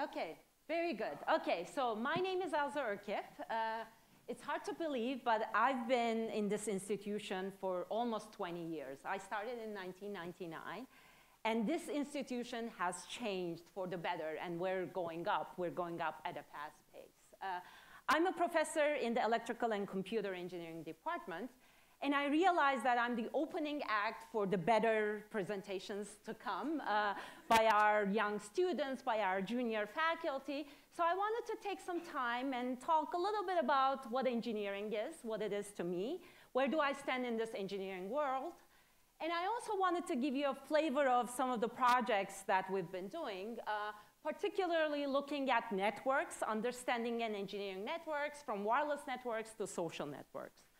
Okay, very good. Okay, so my name is Elza Erkip. Uh, it's hard to believe, but I've been in this institution for almost 20 years. I started in 1999, and this institution has changed for the better, and we're going up. We're going up at a fast pace. Uh, I'm a professor in the electrical and computer engineering department, and I realized that I'm the opening act for the better presentations to come uh, by our young students, by our junior faculty. So I wanted to take some time and talk a little bit about what engineering is, what it is to me, where do I stand in this engineering world. And I also wanted to give you a flavor of some of the projects that we've been doing, uh, particularly looking at networks, understanding and engineering networks, from wireless networks to social networks.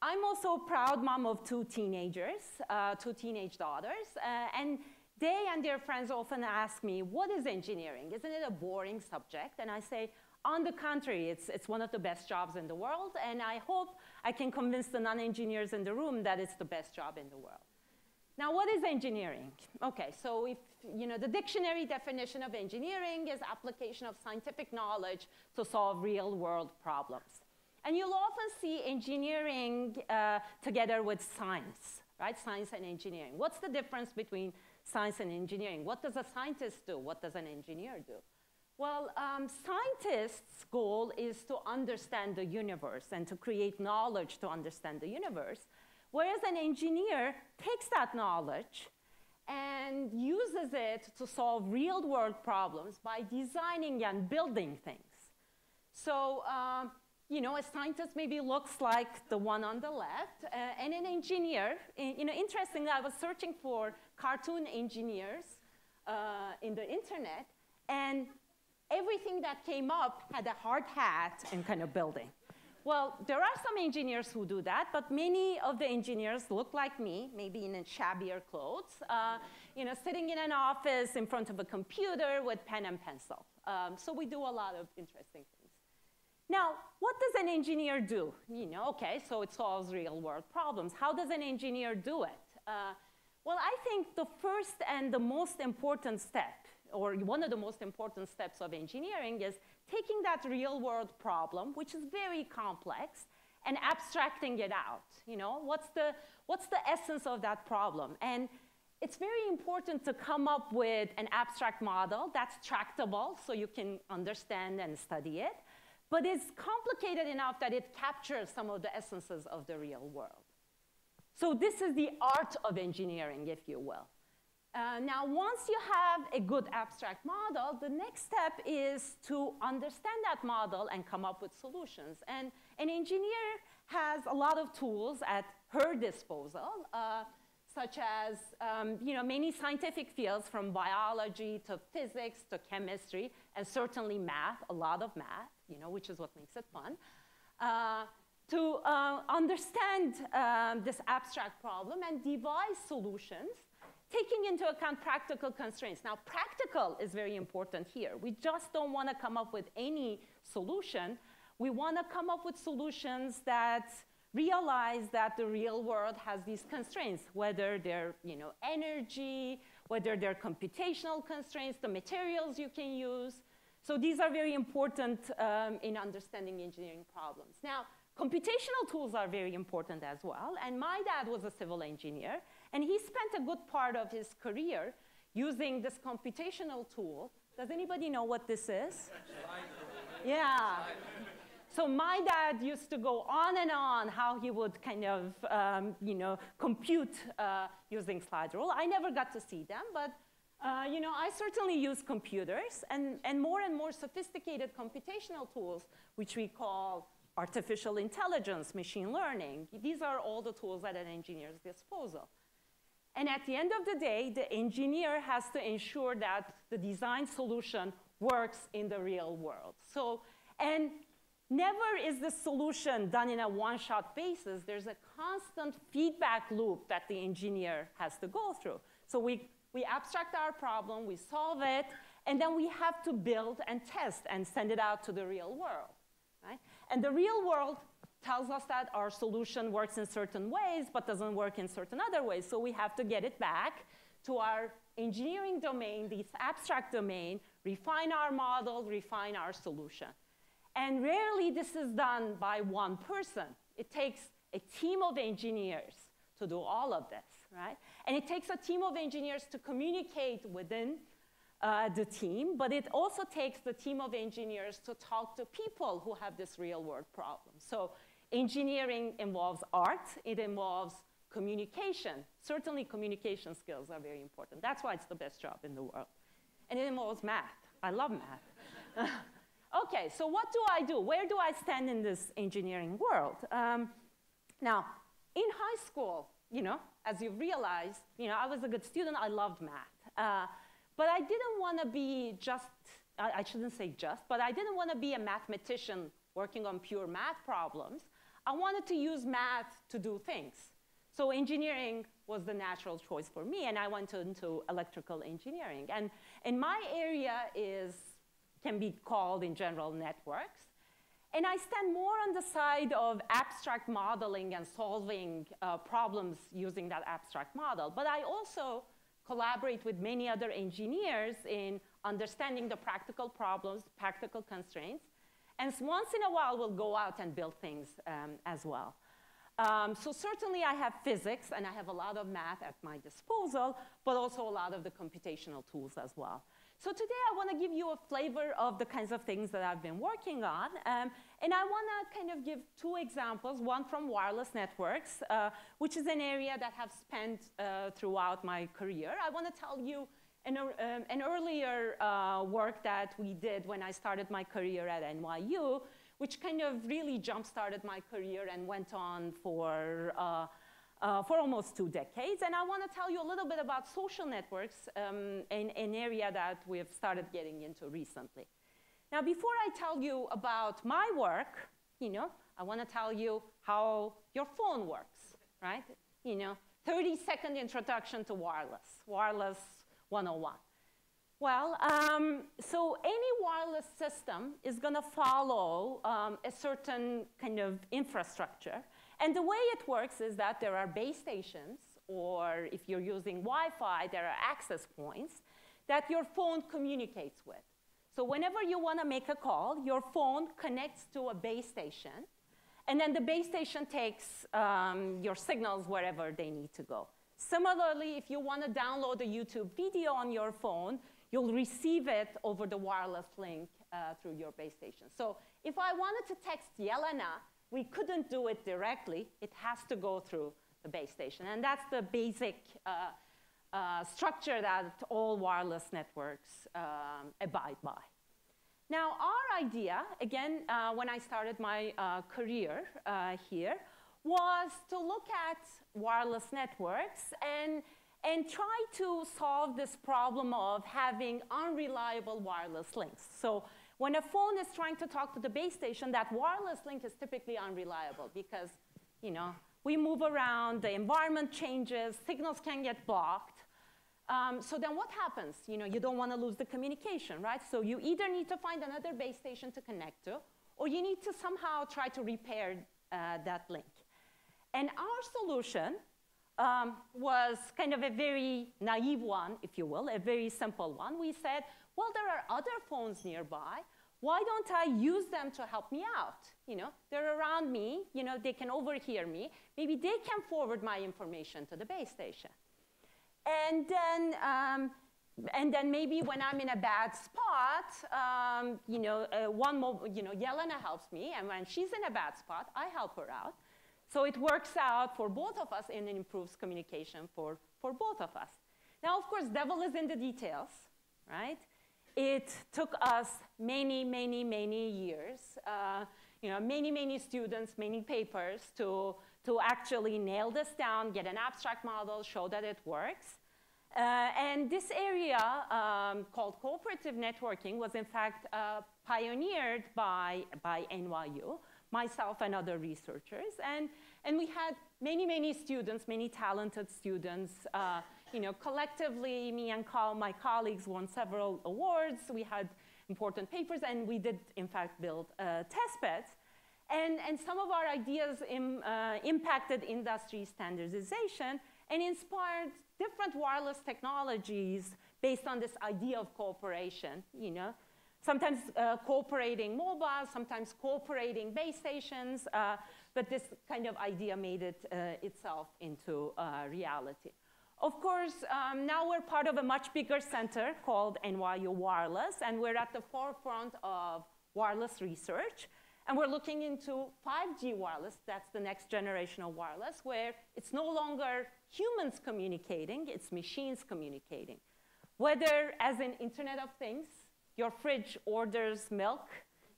I'm also a proud mom of two teenagers, uh, two teenage daughters, uh, and they and their friends often ask me, what is engineering? Isn't it a boring subject? And I say, on the contrary, it's, it's one of the best jobs in the world, and I hope I can convince the non-engineers in the room that it's the best job in the world. Now, what is engineering? Okay, so if, you know, the dictionary definition of engineering is application of scientific knowledge to solve real world problems. And you'll often see engineering uh, together with science, right? Science and engineering. What's the difference between science and engineering? What does a scientist do? What does an engineer do? Well, um, scientists' goal is to understand the universe and to create knowledge to understand the universe, whereas an engineer takes that knowledge and uses it to solve real-world problems by designing and building things. So um, you know, a scientist maybe looks like the one on the left, uh, and an engineer, you know, interestingly, I was searching for cartoon engineers uh, in the internet, and everything that came up had a hard hat and kind of building. Well, there are some engineers who do that, but many of the engineers look like me, maybe in shabbier clothes, uh, you know, sitting in an office in front of a computer with pen and pencil. Um, so we do a lot of interesting things. Now, what does an engineer do? You know, okay, so it solves real world problems. How does an engineer do it? Uh, well, I think the first and the most important step, or one of the most important steps of engineering is taking that real world problem, which is very complex, and abstracting it out. You know, what's the, what's the essence of that problem? And it's very important to come up with an abstract model that's tractable so you can understand and study it but it's complicated enough that it captures some of the essences of the real world. So this is the art of engineering, if you will. Uh, now, once you have a good abstract model, the next step is to understand that model and come up with solutions. And an engineer has a lot of tools at her disposal, uh, such as um, you know, many scientific fields from biology to physics to chemistry, and certainly math, a lot of math you know, which is what makes it fun, uh, to uh, understand um, this abstract problem and devise solutions taking into account practical constraints. Now, practical is very important here. We just don't want to come up with any solution. We want to come up with solutions that realize that the real world has these constraints, whether they're you know, energy, whether they're computational constraints, the materials you can use, so these are very important um, in understanding engineering problems. Now, computational tools are very important as well. And my dad was a civil engineer, and he spent a good part of his career using this computational tool. Does anybody know what this is? Yeah. So my dad used to go on and on how he would kind of, um, you know, compute uh, using slide rule. I never got to see them, but uh, you know, I certainly use computers and, and more and more sophisticated computational tools, which we call artificial intelligence, machine learning. These are all the tools at an engineer's disposal. And at the end of the day, the engineer has to ensure that the design solution works in the real world. So, and never is the solution done in a one-shot basis. There's a constant feedback loop that the engineer has to go through. So we we abstract our problem, we solve it, and then we have to build and test and send it out to the real world. Right? And the real world tells us that our solution works in certain ways but doesn't work in certain other ways. So we have to get it back to our engineering domain, this abstract domain, refine our model, refine our solution. And rarely this is done by one person. It takes a team of engineers to do all of this, right? And it takes a team of engineers to communicate within uh, the team, but it also takes the team of engineers to talk to people who have this real world problem. So engineering involves art, it involves communication. Certainly communication skills are very important. That's why it's the best job in the world. And it involves math. I love math. okay, so what do I do? Where do I stand in this engineering world? Um, now, in high school, you know, as you realize, you know, I was a good student, I loved math. Uh, but I didn't want to be just, I, I shouldn't say just, but I didn't want to be a mathematician working on pure math problems. I wanted to use math to do things. So engineering was the natural choice for me, and I went into electrical engineering. And, and my area is, can be called in general networks. And I stand more on the side of abstract modeling and solving uh, problems using that abstract model. But I also collaborate with many other engineers in understanding the practical problems, practical constraints. And once in a while, we'll go out and build things um, as well. Um, so certainly I have physics and I have a lot of math at my disposal, but also a lot of the computational tools as well. So today I want to give you a flavor of the kinds of things that I've been working on. Um, and I want to kind of give two examples, one from wireless networks, uh, which is an area that I've spent uh, throughout my career. I want to tell you an, um, an earlier uh, work that we did when I started my career at NYU, which kind of really jump-started my career and went on for uh, for almost two decades. And I want to tell you a little bit about social networks, um, in an area that we've started getting into recently. Now, before I tell you about my work, you know, I want to tell you how your phone works, right? You know, 30 second introduction to wireless, wireless 101. Well, um, so any wireless system is going to follow um, a certain kind of infrastructure. And the way it works is that there are base stations, or if you're using Wi-Fi, there are access points that your phone communicates with. So whenever you want to make a call, your phone connects to a base station, and then the base station takes um, your signals wherever they need to go. Similarly, if you want to download a YouTube video on your phone, you'll receive it over the wireless link uh, through your base station. So if I wanted to text Yelena, we couldn't do it directly. It has to go through the base station. And that's the basic uh, uh, structure that all wireless networks um, abide by. Now, our idea, again, uh, when I started my uh, career uh, here, was to look at wireless networks and, and try to solve this problem of having unreliable wireless links. So when a phone is trying to talk to the base station, that wireless link is typically unreliable because, you know, we move around, the environment changes, signals can get blocked. Um, so then what happens? You know, you don't want to lose the communication, right? So you either need to find another base station to connect to, or you need to somehow try to repair uh, that link. And our solution um, was kind of a very naive one, if you will, a very simple one. We said, well, there are other phones nearby. Why don't I use them to help me out? You know, they're around me. You know, they can overhear me. Maybe they can forward my information to the base station. And then, um, and then maybe when I'm in a bad spot, um, you know, uh, one, you know, Yelena helps me, and when she's in a bad spot, I help her out. So it works out for both of us and it improves communication for, for both of us. Now, of course, devil is in the details, right? It took us many, many, many years, uh, you know, many, many students, many papers to, to actually nail this down, get an abstract model, show that it works. Uh, and this area um, called cooperative networking was in fact uh, pioneered by, by NYU, myself and other researchers. And, and we had many, many students, many talented students uh, you know, collectively, me and my colleagues won several awards. We had important papers, and we did, in fact, build uh, test beds. And, and some of our ideas Im, uh, impacted industry standardization and inspired different wireless technologies based on this idea of cooperation, you know, sometimes uh, cooperating mobile, sometimes cooperating base stations, uh, but this kind of idea made it uh, itself into uh, reality. Of course, um, now we're part of a much bigger center called NYU Wireless, and we're at the forefront of wireless research. And we're looking into 5G wireless, that's the next generation of wireless, where it's no longer humans communicating, it's machines communicating. Whether as an Internet of Things, your fridge orders milk,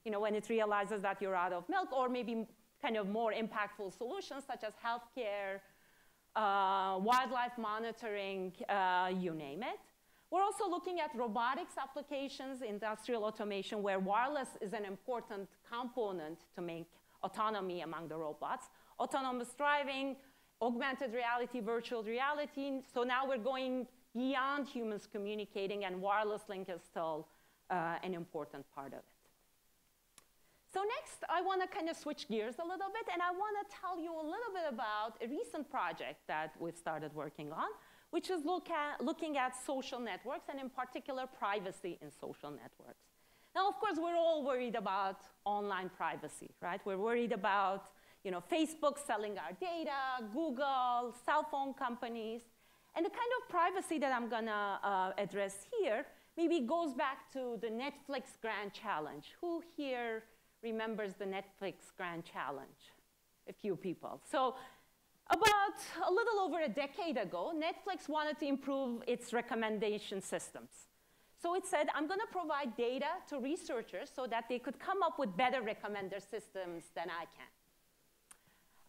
you know, when it realizes that you're out of milk, or maybe kind of more impactful solutions such as healthcare, uh, wildlife monitoring, uh, you name it. We're also looking at robotics applications, industrial automation, where wireless is an important component to make autonomy among the robots. Autonomous driving, augmented reality, virtual reality. So now we're going beyond humans communicating, and wireless link is still uh, an important part of it. So next, I want to kind of switch gears a little bit, and I want to tell you a little bit about a recent project that we've started working on, which is look at, looking at social networks, and in particular, privacy in social networks. Now, of course, we're all worried about online privacy, right? We're worried about you know, Facebook selling our data, Google, cell phone companies. And the kind of privacy that I'm going to uh, address here maybe goes back to the Netflix Grand Challenge. Who here remembers the Netflix Grand Challenge? A few people. So about a little over a decade ago, Netflix wanted to improve its recommendation systems. So it said, I'm going to provide data to researchers so that they could come up with better recommender systems than I can.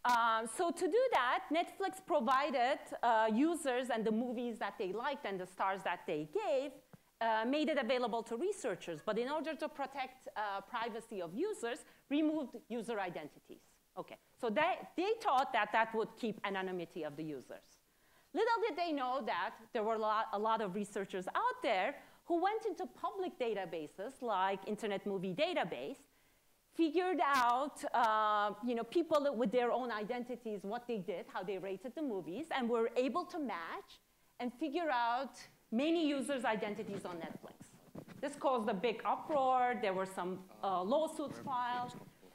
Um, so to do that, Netflix provided uh, users and the movies that they liked and the stars that they gave, uh, made it available to researchers. But in order to protect uh, privacy of users, removed user identities. Okay, so they, they thought that that would keep anonymity of the users. Little did they know that there were a lot, a lot of researchers out there who went into public databases like Internet Movie Database figured out, uh, you know, people with their own identities, what they did, how they rated the movies, and were able to match and figure out many users' identities on Netflix. This caused a big uproar. There were some uh, lawsuits filed.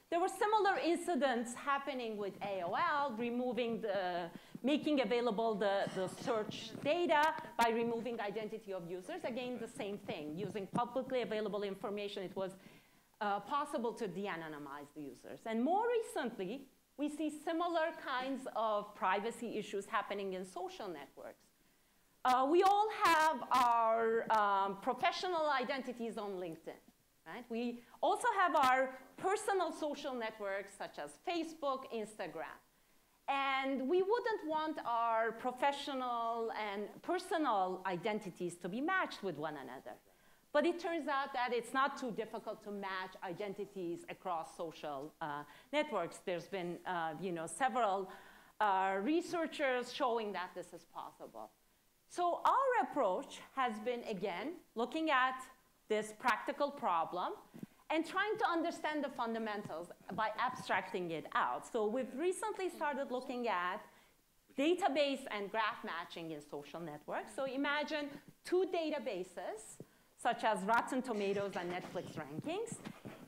There were similar incidents happening with AOL, removing the, making available the, the search data by removing the identity of users. Again, the same thing, using publicly available information. It was uh, possible to de-anonymize the users. And more recently, we see similar kinds of privacy issues happening in social networks. Uh, we all have our um, professional identities on LinkedIn, right? We also have our personal social networks such as Facebook, Instagram. And we wouldn't want our professional and personal identities to be matched with one another. But it turns out that it's not too difficult to match identities across social uh, networks. There's been uh, you know, several uh, researchers showing that this is possible. So our approach has been, again, looking at this practical problem and trying to understand the fundamentals by abstracting it out. So we've recently started looking at database and graph matching in social networks. So imagine two databases such as Rotten Tomatoes and Netflix rankings.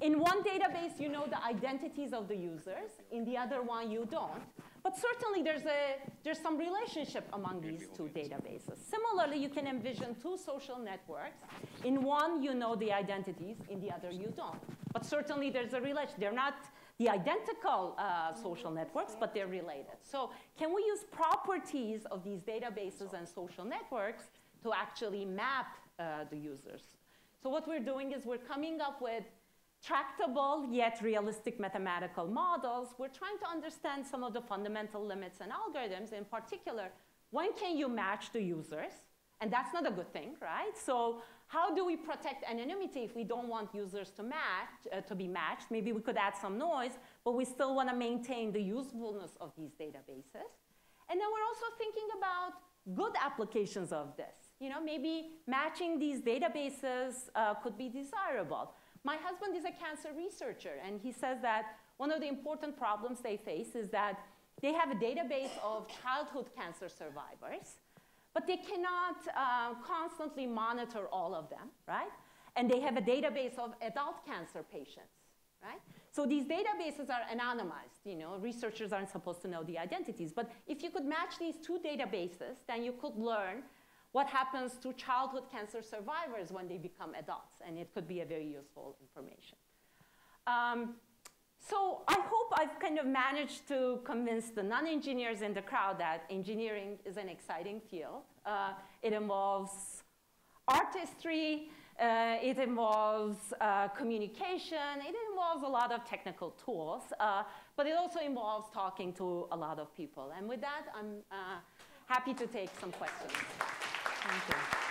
In one database, you know the identities of the users. In the other one, you don't. But certainly, there's, a, there's some relationship among these two databases. Similarly, you can envision two social networks. In one, you know the identities. In the other, you don't. But certainly, there's a relation. They're not the identical uh, social networks, but they're related. So can we use properties of these databases and social networks to actually map uh, the users. So what we're doing is we're coming up with tractable yet realistic mathematical models. We're trying to understand some of the fundamental limits and algorithms. In particular, when can you match the users? And that's not a good thing, right? So how do we protect anonymity if we don't want users to match, uh, to be matched? Maybe we could add some noise, but we still want to maintain the usefulness of these databases. And then we're also thinking about good applications of this you know, maybe matching these databases uh, could be desirable. My husband is a cancer researcher, and he says that one of the important problems they face is that they have a database of childhood cancer survivors, but they cannot uh, constantly monitor all of them, right? And they have a database of adult cancer patients, right? So these databases are anonymized, you know, researchers aren't supposed to know the identities. But if you could match these two databases, then you could learn what happens to childhood cancer survivors when they become adults, and it could be a very useful information. Um, so I hope I've kind of managed to convince the non-engineers in the crowd that engineering is an exciting field. Uh, it involves artistry, uh, it involves uh, communication, it involves a lot of technical tools, uh, but it also involves talking to a lot of people. And with that, I'm uh, happy to take some questions. Thank you.